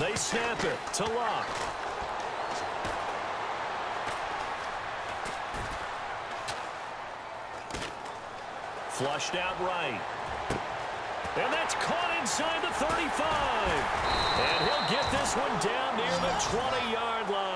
They snap it to Luck. Flushed out right. And that's caught inside the 35. And he'll get this one down near the 20-yard line.